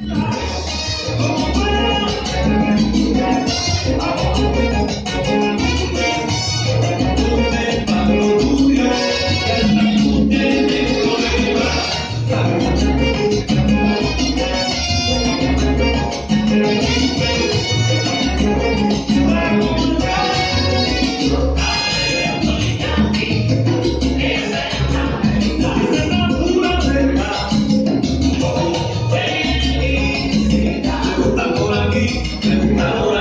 Thank Now.